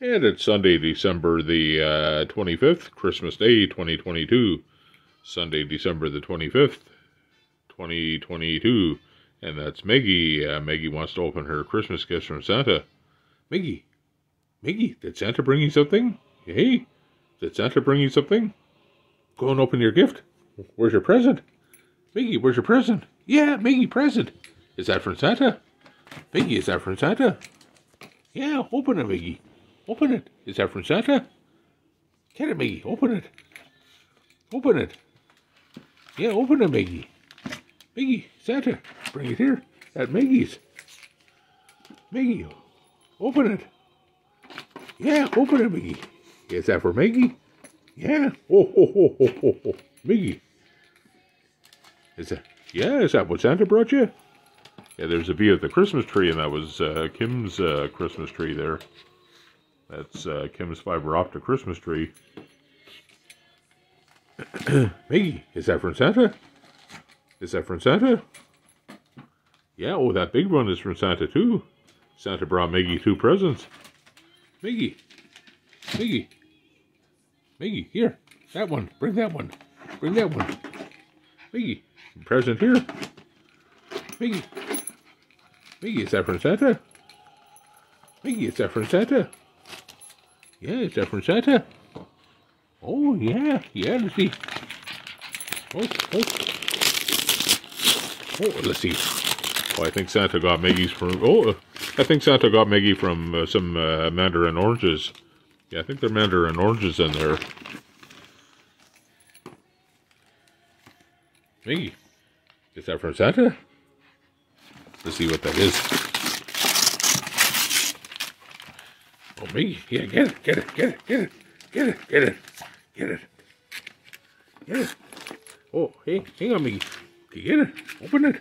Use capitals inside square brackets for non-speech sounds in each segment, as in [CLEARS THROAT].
And it's Sunday, December the uh, 25th, Christmas Day 2022. Sunday, December the 25th, 2022. And that's Maggie. Uh, Maggie wants to open her Christmas gift from Santa. Maggie, Maggie, did Santa bring you something? Hey, did Santa bring you something? Go and open your gift. Where's your present? Maggie, where's your present? Yeah, Maggie, present. Is that from Santa? Maggie, is that from Santa? Yeah, open it, Maggie. Open it. Is that from Santa? Get it, Maggie. Open it. Open it. Yeah, open it, Maggie. Maggie, Santa, bring it here. At Maggie's. Maggie, open it. Yeah, open it, Maggie. Is that for Maggie? Yeah. Oh, ho, ho, ho, ho, ho. Maggie. Is that, yeah, is that what Santa brought you? Yeah, there's a view of the Christmas tree, and that was uh, Kim's uh, Christmas tree there. That's uh, Kim's fiber optic Christmas tree. [CLEARS THROAT] Maggie, is that from Santa? Is that from Santa? Yeah, oh, that big one is from Santa too. Santa brought Maggie two presents. Maggie, Maggie, Maggie, here, that one, bring that one, bring that one. Maggie, present here. Maggie, Maggie, is that from Santa? Maggie, is that from Santa? Yeah, is that from Santa? Oh, yeah, yeah, let's see. Oh, oh. Oh, let's see. Oh, I think Santa got Maggie's from, oh, I think Santa got Maggie from uh, some uh, mandarin oranges. Yeah, I think there are mandarin oranges in there. Maggie, is that from Santa? Let's see what that is. Oh, me. Yeah, get it, get it, get it, get it, get it, get it, get it. Get it. Oh, hey, hang on, Miggy. You get it? Open it.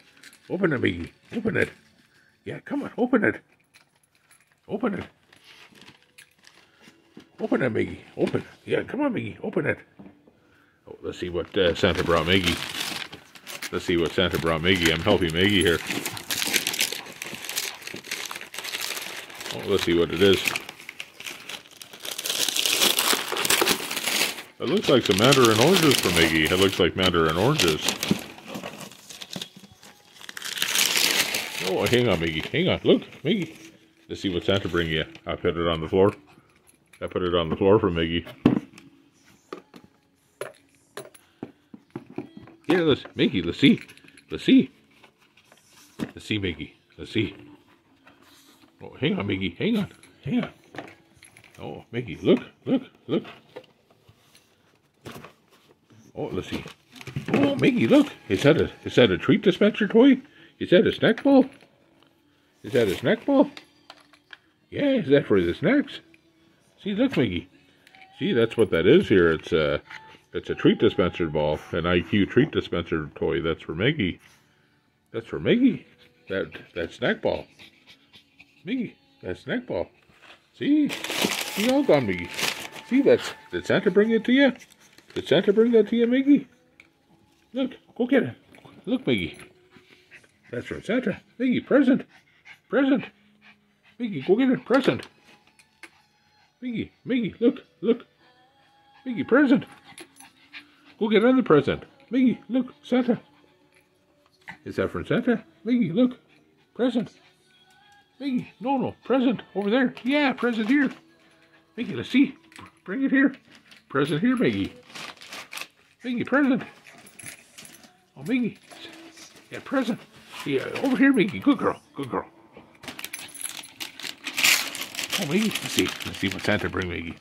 Open it, Miggy. Open it. Yeah, come on, open it. Open it. Open it, Miggy. Open. Yeah, come on, Miggy. Open it. Oh, let's see what uh, Santa brought Miggy. Let's see what Santa brought Miggy. I'm helping Miggy here. Oh, let's see what it is. It looks like some mandarin oranges for Maggie. It looks like mandarin oranges. Oh, hang on, Maggie. Hang on. Look, Maggie. Let's see what Santa bring you. I put it on the floor. I put it on the floor for Maggie. Yeah, let's, Maggie, let's see. Let's see. Let's see, Maggie. Let's see. Oh, hang on, Maggie. Hang on. Hang on. Oh, Maggie, look, look, look. Oh, let's see. Oh, Maggie, look. Is that a is that a treat dispenser toy? Is that a snack ball? Is that a snack ball? Yeah, is that for the snacks? See, look, Maggie. See, that's what that is here. It's a it's a treat dispenser ball, an IQ treat dispenser toy. That's for Maggie. That's for Maggie. That that snack ball. Maggie, that snack ball. See, see all gone, Maggie. See, that's did Santa bring it to you? Did Santa bring that to you, Maggie? Look, go get it. Look, Maggie. That's from Santa. Maggie, present. Present. Maggie, go get it. Present. Maggie, Maggie, look, look. Maggie, present. Go get another present. Maggie, look, Santa. Is that from Santa? Maggie, look. Present. Maggie, no, no, present. Over there. Yeah, present here. Maggie, let's see. Bring it here. Present here, Maggie. Maggie, present. Oh, Maggie. Yeah, present. Yeah, over here, Maggie. Good girl. Good girl. Oh, Maggie. Let's see. Let's see what Santa bring Maggie.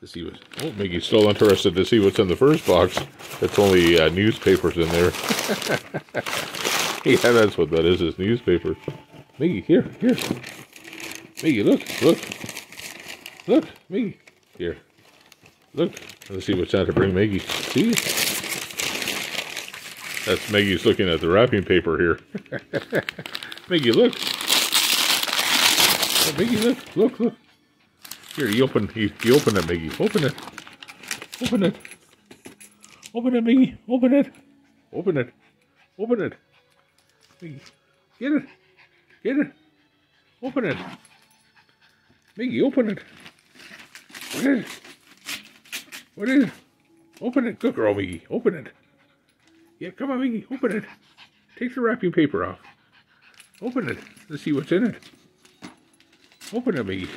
Let's see what. Oh, Maggie's still interested to see what's in the first box. It's only uh, newspapers in there. [LAUGHS] yeah, that's what that is. Is newspapers. Maggie, here, here. Maggie, look, look, look, Maggie, here. Look, let's see what Santa bring Maggie. See? That's Maggie's looking at the wrapping paper here. [LAUGHS] Maggie, look. Oh, Maggie, look, look, look. Here, you open, you, you open it, Maggie. Open it. Open it. Open it, Maggie. Open it. Open it. Open it. Maggie, get it. Get it. Open it. Miggy, open it. What is it? What is it? Open it. Good girl, Miggy. Open it. Yeah, come on, Miggy. Open it. Take the wrapping paper off. Open it. Let's see what's in it. Open it, Miggy.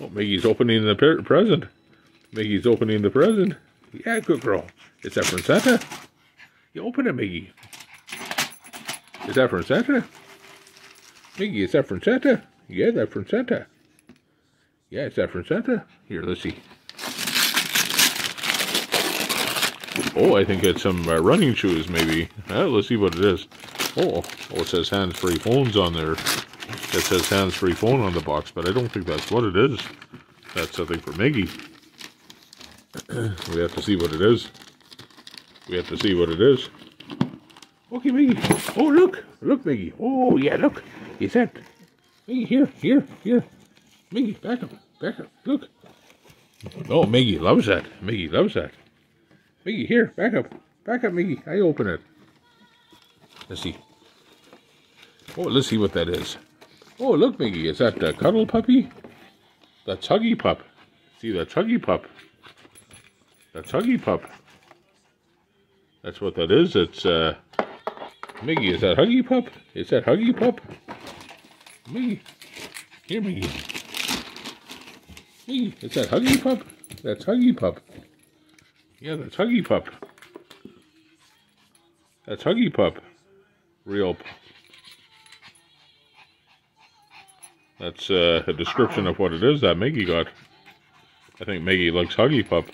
Oh, Miggy's opening the present. Miggy's opening the present. Yeah, good girl. Is that from Santa? You open it, Miggy. Is that from Santa? Miggy, is that from? Yeah, that's from. Yeah, is that from? Here, let's see. Oh, I think it's some uh, running shoes, maybe. Uh, let's see what it is. Oh, oh, it says hands-free phones on there. It says hands-free phone on the box, but I don't think that's what it is. That's something for Miggy. [CLEARS THROAT] we have to see what it is. We have to see what it is. Okay, Miggy. Oh, look. Look, Miggy. Oh, yeah, look. Is that... Miggy, here, here, here. Miggy, back up, back up. Look. Oh, Miggy loves that. Miggy loves that. Miggy, here, back up. Back up, Miggy. I open it. Let's see. Oh, let's see what that is. Oh, look, Miggy. Is that the cuddle puppy? The chuggy Pup. See, the chuggy Pup. The chuggy Pup. That's what that is. It's, uh... Miggy, is that Huggy Pup? Is that Huggy Pup? Miggy. Here, Miggy. Miggy, is that Huggy Pup? That's Huggy Pup. Yeah, that's Huggy Pup. That's Huggy Pup. Real. pup. That's uh, a description of what it is that Maggie got. I think Maggie likes Huggy Pup.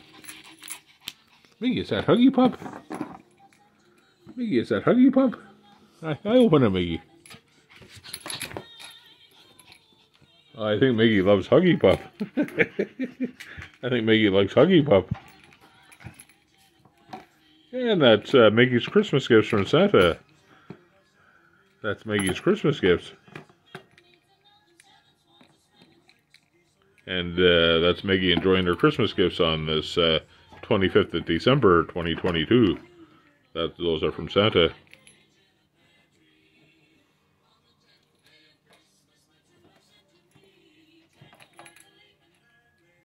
Maggie, is that Huggy Pup? Maggie, is that Huggy Pup? I, I open it, Maggie. I think Maggie loves Huggy Pup. [LAUGHS] I think Maggie likes Huggy Pup. And that's uh, Maggie's Christmas gifts from Santa. That's Maggie's Christmas gifts. And uh, that's Maggie enjoying her Christmas gifts on this uh, 25th of December, 2022. That Those are from Santa.